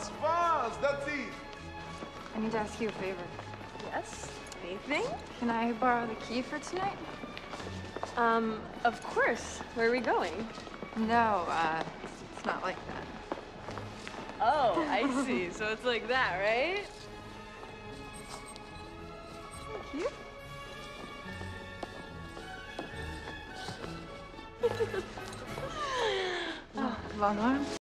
Fast, fast, that's it. I need to ask you a favor. Yes? Anything? Can I borrow the key for tonight? Um, of course. Where are we going? No, uh, it's not like that. Oh, I see. so it's like that, right? Thank you. oh, long arm.